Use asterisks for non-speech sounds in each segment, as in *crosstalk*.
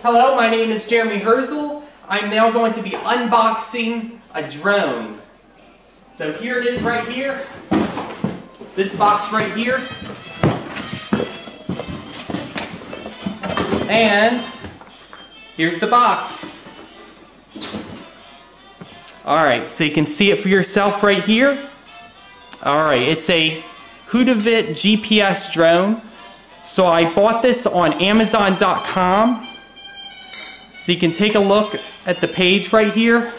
Hello, my name is Jeremy Herzl. I'm now going to be unboxing a drone. So here it is right here. This box right here. And here's the box. Alright, so you can see it for yourself right here. Alright, it's a Hudavit GPS drone. So I bought this on Amazon.com. So you can take a look at the page right here.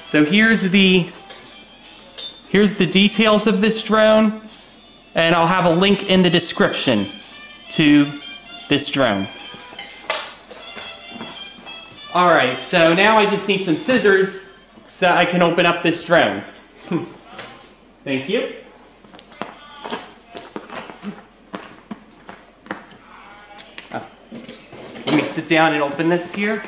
So here's the here's the details of this drone and I'll have a link in the description to this drone. Alright, so now I just need some scissors so I can open up this drone. *laughs* Thank you. Oh. Let me sit down and open this here.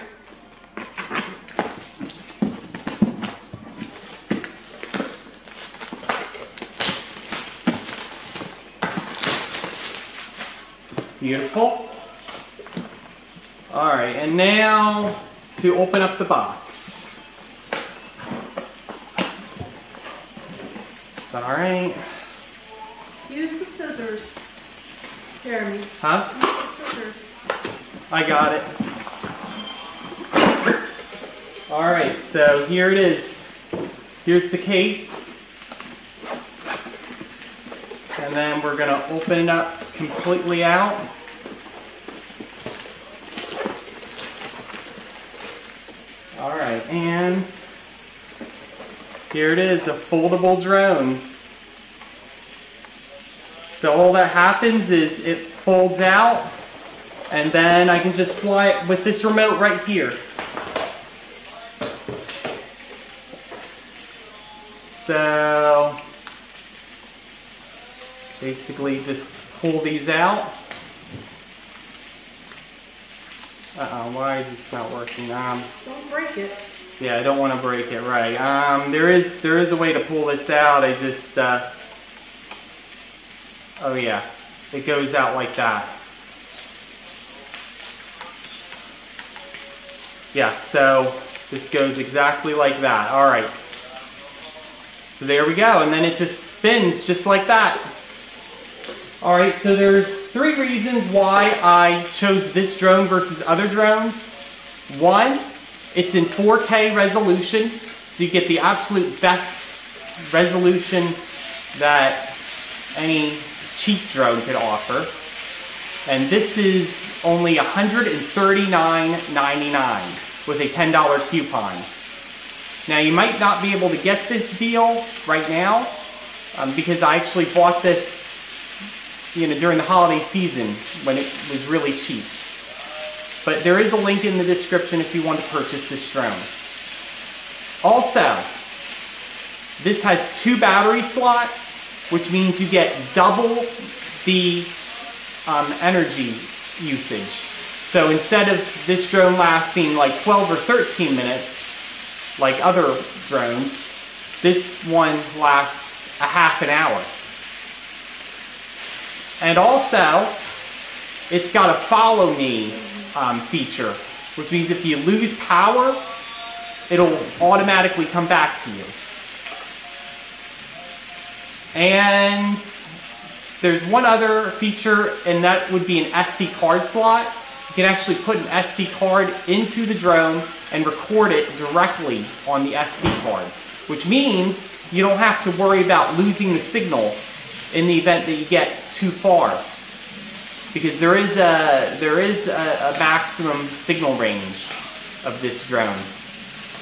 Beautiful. Alright, and now to open up the box. Alright. Use the scissors. Jeremy. Huh? Use the scissors. I got it. Alright, so here it is. Here's the case. And then we're going to open it up completely out. Alright, and here it is, a foldable drone. So all that happens is it folds out and then I can just fly it with this remote right here. So basically just pull these out. Uh-oh, why is this not working? Um, Don't break it. yeah, I don't want to break it, right. Um, there is there is a way to pull this out. I just, uh, oh yeah, it goes out like that. Yeah, so this goes exactly like that. All right. So there we go, and then it just spins just like that. All right, so there's three reasons why I chose this drone versus other drones. One, it's in 4K resolution, so you get the absolute best resolution that any cheap drone could offer. And this is only $139.99 with a $10 coupon. Now you might not be able to get this deal right now um, because I actually bought this you know, during the holiday season when it was really cheap. But there is a link in the description if you want to purchase this drone. Also, this has two battery slots, which means you get double the um, energy usage. So instead of this drone lasting like 12 or 13 minutes, like other drones, this one lasts a half an hour. And also, it's got a follow me um, feature, which means if you lose power, it'll automatically come back to you. And there's one other feature, and that would be an SD card slot. You can actually put an SD card into the drone and record it directly on the SD card, which means you don't have to worry about losing the signal in the event that you get too far. Because there is a there is a, a maximum signal range of this drone.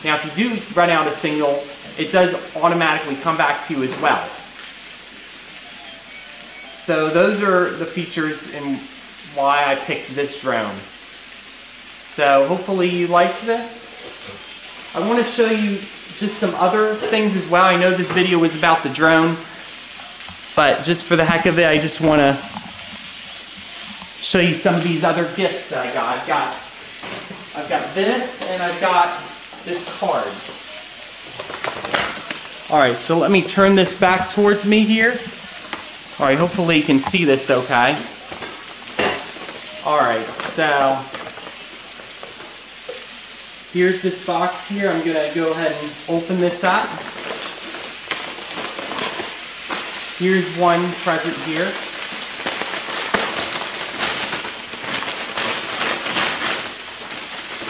Now if you do run out of signal, it does automatically come back to you as well. So those are the features and why I picked this drone. So hopefully you liked this. I want to show you just some other things as well. I know this video was about the drone, but just for the heck of it, I just want to show you some of these other gifts that I got. I've got, I've got this, and I've got this card. All right, so let me turn this back towards me here. All right, hopefully you can see this okay. Alright, so here's this box here. I'm gonna go ahead and open this up. Here's one present here.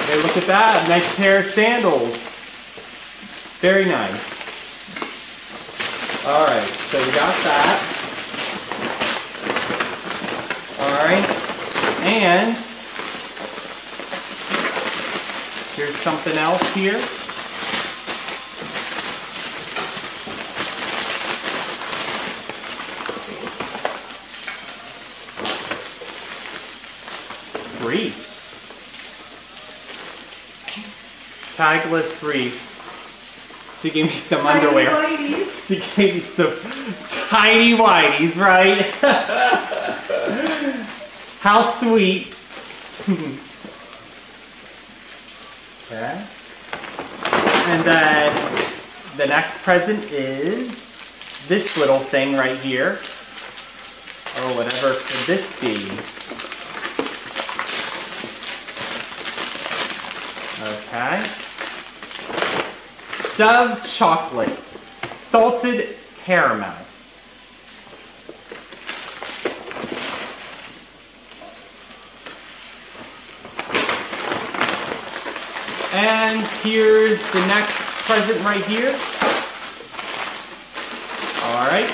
Hey, look at that. Nice pair of sandals. Very nice. Alright, so we got that. Alright, and here's something else here. Briefs. Tagless briefs. She gave me some Tiny underwear. She gave me some tiny whiteys, right? *laughs* How sweet. okay. And then the next present is this little thing right here. Oh, whatever could this be? Okay. Dove chocolate, salted caramel. And here's the next present right here. All right.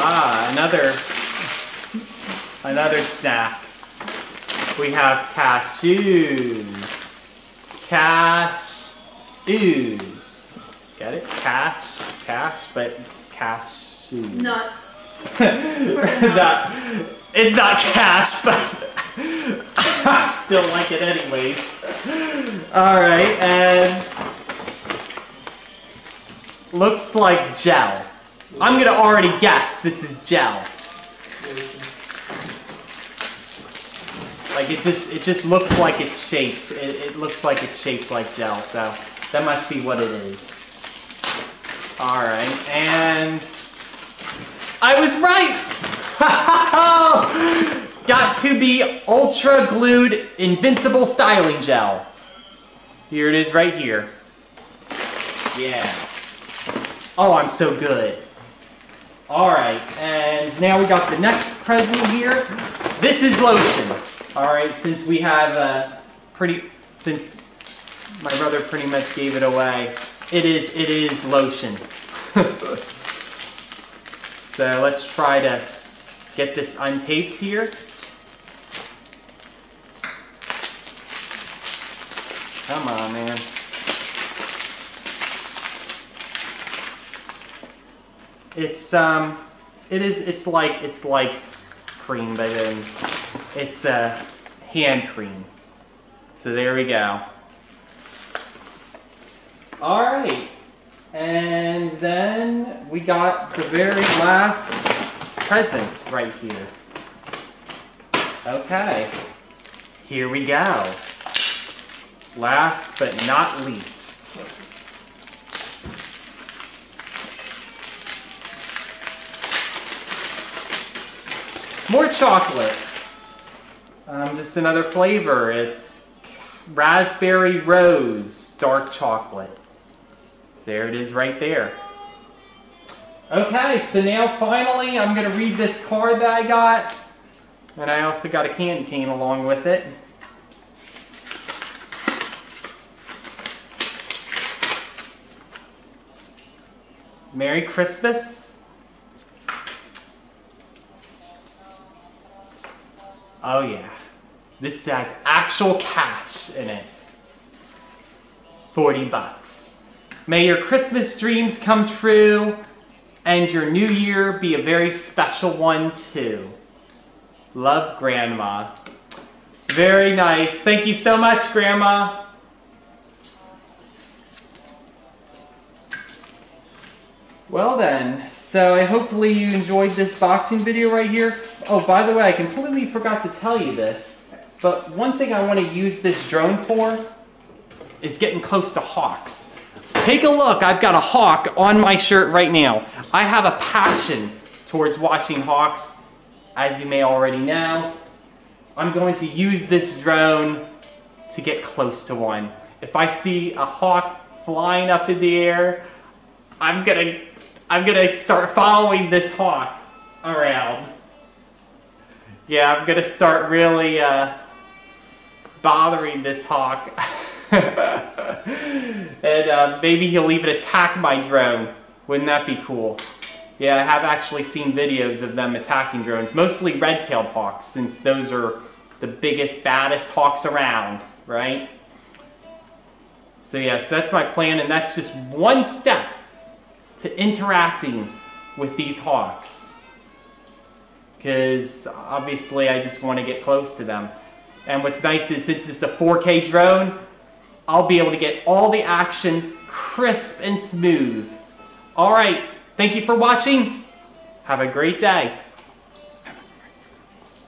Ah, another another snack. We have cashews. Cashews. Get it? Cash, cash, but it's cashews. Nuts. That, it's not cash, but *laughs* I still like it anyways. Alright, and looks like gel. I'm gonna already guess this is gel. Like it just it just looks like it's shaped. It, it looks like it's shaped like gel, so that must be what it is. Alright, and I was right! *laughs* Got2b ultra glued invincible styling gel. Here it is right here. Yeah. Oh, I'm so good. Alright, and now we got the next present here. This is lotion. Alright, since we have uh, pretty, since my brother pretty much gave it away, it is, it is lotion. *laughs* so let's try to get this untaped here. Come on, man. It's um, it is. It's like it's like cream, but then it's uh, hand cream. So there we go. All right, and then we got the very last present right here. Okay, here we go. Last but not least. More chocolate. Um, just another flavor. It's raspberry rose dark chocolate. There it is right there. Okay, so now finally I'm going to read this card that I got. And I also got a candy cane along with it. Merry Christmas. Oh yeah. This has actual cash in it. 40 bucks. May your Christmas dreams come true and your new year be a very special one too. Love, Grandma. Very nice. Thank you so much, Grandma. Well then, so I hopefully you enjoyed this boxing video right here. Oh, by the way, I completely forgot to tell you this, but one thing I want to use this drone for is getting close to hawks. Take a look, I've got a hawk on my shirt right now. I have a passion towards watching hawks, as you may already know, I'm going to use this drone to get close to one. If I see a hawk flying up in the air, I'm gonna I'm gonna start following this hawk around. Yeah, I'm gonna start really uh, bothering this hawk. *laughs* and uh, maybe he'll even attack my drone. Wouldn't that be cool? Yeah, I have actually seen videos of them attacking drones, mostly red-tailed hawks, since those are the biggest, baddest hawks around, right? So yeah, so that's my plan, and that's just one step to interacting with these hawks. Because obviously I just want to get close to them. And what's nice is since it's a 4K drone, I'll be able to get all the action crisp and smooth. Alright, thank you for watching. Have a great day.